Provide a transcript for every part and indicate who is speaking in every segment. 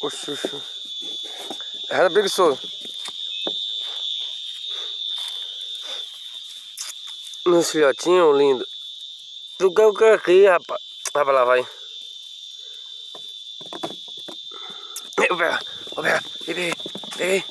Speaker 1: Oxi, oxi. Era preguiçoso. Meus filhotinhos lindos. Tu quer o que aqui, rapaz? Vai pra lá, vai. Vem, pega. Vou pegar. Vem, vem,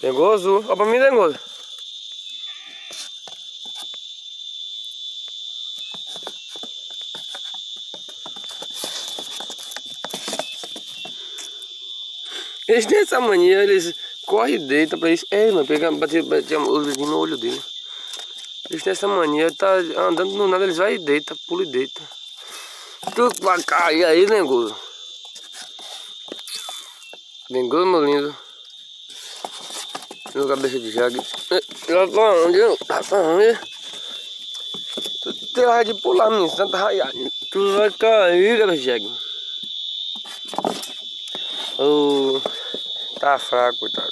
Speaker 1: vem. Dengoso, olha pra mim, dengoso. Eles têm essa mania, eles correm e deitam pra isso. É, mano, pegar, bater, dedinho no olho dele. Eles têm essa mania, tá andando no nada, eles vai e deita, pula e deita. Tudo pra cair aí, Dengoso. Dengoso, meu lindo. Meu cabeça de jague. Lá pra onde? Lá pra onde? Tu tem hora de pular, menino. Santa raiada. Tu vai cair, cabeça de jague. Oh, tá fraco, coitado.